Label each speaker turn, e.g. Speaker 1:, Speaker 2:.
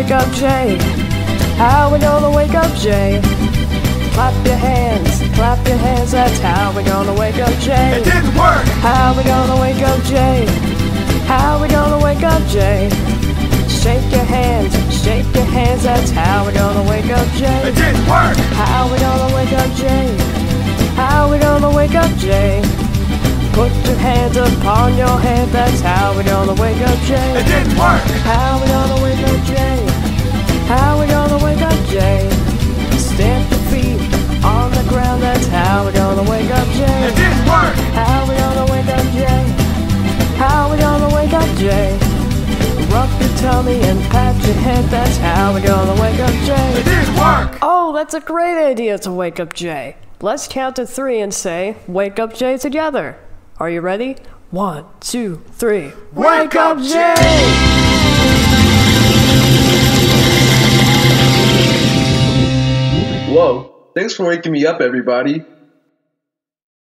Speaker 1: wake up Jay? How we gonna wake up Jay? Clap your hands, clap your hands, that's how we gonna wake up Jay.
Speaker 2: It didn't work!
Speaker 1: How we gonna wake up Jay? How we gonna wake up Jay? Shake your hands, shake your hands, that's how we gonna wake up Jay.
Speaker 2: It didn't work!
Speaker 1: How we gonna wake up Jay? How we gonna wake up Jay? Put your hands upon your head, that's how we gonna wake up Jay.
Speaker 2: It didn't work!
Speaker 1: How we gonna wake Jay? Rub your tummy and pat your head, that's how we're gonna wake up
Speaker 2: It didn't work!
Speaker 1: Oh, that's a great idea to wake up Jay. Let's count to three and say, Wake up Jay together. Are you ready? One, two, three.
Speaker 2: Wake up, Jay!
Speaker 3: Whoa, thanks for waking me up, everybody.